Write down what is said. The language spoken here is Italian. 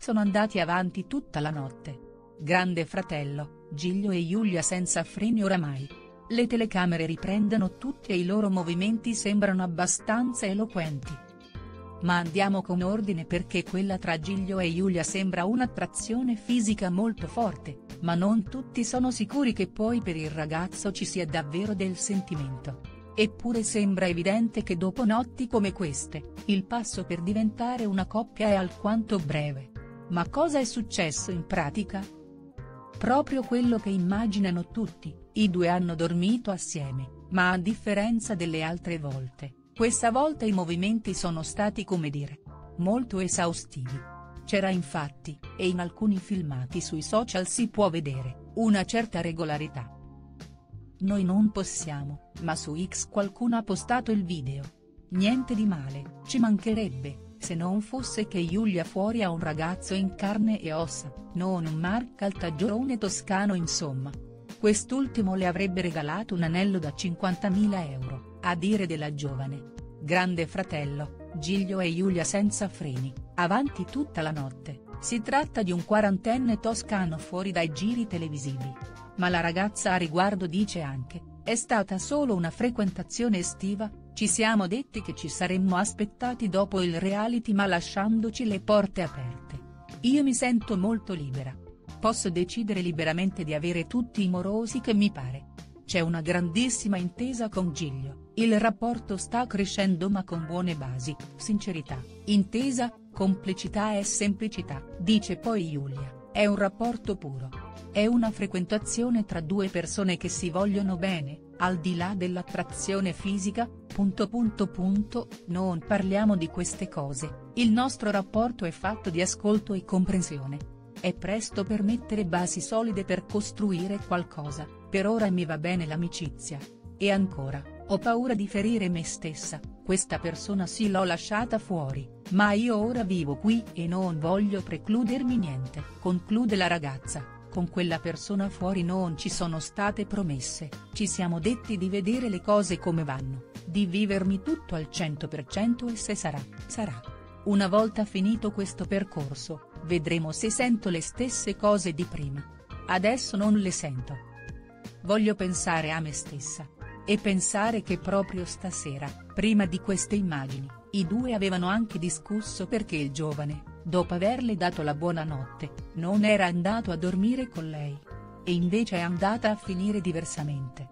sono andati avanti tutta la notte. Grande fratello, Giglio e Giulia senza freni oramai. Le telecamere riprendono tutti e i loro movimenti sembrano abbastanza eloquenti. Ma andiamo con ordine perché quella tra Giglio e Giulia sembra un'attrazione fisica molto forte, ma non tutti sono sicuri che poi per il ragazzo ci sia davvero del sentimento. Eppure sembra evidente che dopo notti come queste, il passo per diventare una coppia è alquanto breve. Ma cosa è successo in pratica? Proprio quello che immaginano tutti, i due hanno dormito assieme, ma a differenza delle altre volte, questa volta i movimenti sono stati come dire. Molto esaustivi. C'era infatti, e in alcuni filmati sui social si può vedere, una certa regolarità. Noi non possiamo, ma su X qualcuno ha postato il video. Niente di male, ci mancherebbe, se non fosse che Giulia fuori ha un ragazzo in carne e ossa, non un Marc Altagione toscano insomma. Quest'ultimo le avrebbe regalato un anello da 50.000 euro, a dire della giovane. Grande fratello, Giglio e Giulia senza freni, avanti tutta la notte, si tratta di un quarantenne toscano fuori dai giri televisivi. Ma la ragazza a riguardo dice anche, è stata solo una frequentazione estiva, ci siamo detti che ci saremmo aspettati dopo il reality ma lasciandoci le porte aperte. Io mi sento molto libera. Posso decidere liberamente di avere tutti i morosi che mi pare. C'è una grandissima intesa con Giglio, il rapporto sta crescendo ma con buone basi, sincerità, intesa, complicità e semplicità, dice poi Giulia, è un rapporto puro. È una frequentazione tra due persone che si vogliono bene, al di là dell'attrazione fisica, punto punto punto, non parliamo di queste cose, il nostro rapporto è fatto di ascolto e comprensione. È presto per mettere basi solide per costruire qualcosa, per ora mi va bene l'amicizia. E ancora, ho paura di ferire me stessa, questa persona sì l'ho lasciata fuori, ma io ora vivo qui e non voglio precludermi niente, conclude la ragazza, con quella persona fuori non ci sono state promesse, ci siamo detti di vedere le cose come vanno, di vivermi tutto al 100% e se sarà, sarà. Una volta finito questo percorso, vedremo se sento le stesse cose di prima. Adesso non le sento. Voglio pensare a me stessa. E pensare che proprio stasera, prima di queste immagini, i due avevano anche discusso perché il giovane, dopo averle dato la buonanotte, non era andato a dormire con lei. E invece è andata a finire diversamente.